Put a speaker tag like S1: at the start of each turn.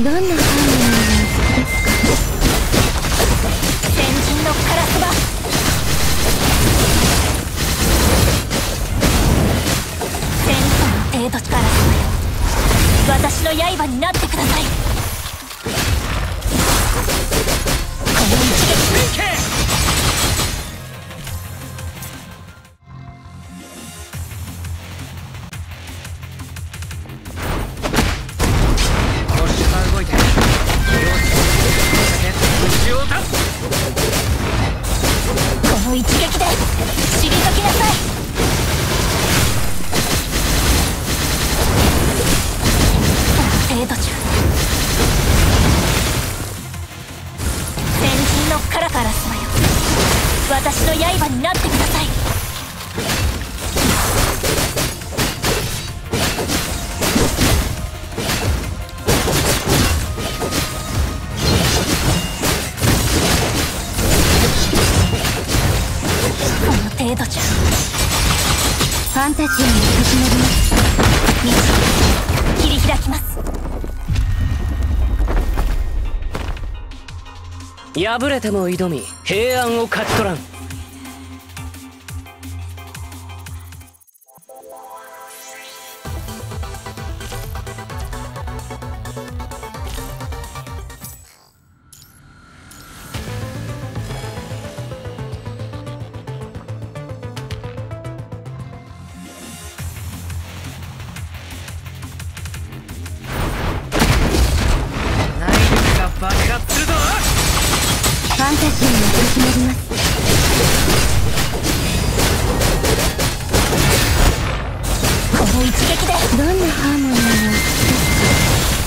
S1: どんなファンがお好きですか？
S2: 先人のカラスバ戦争の程度から私の刃になってください。この一撃で退きなさい。程度中。先人のカラカラ様よ私の刃になってください。程度じゃ。
S1: ファンタジーに始まります。
S2: 道切り開きます。
S3: 敗れても挑み平安を勝ち取らん。
S2: この一撃で
S1: どんなハーモニーを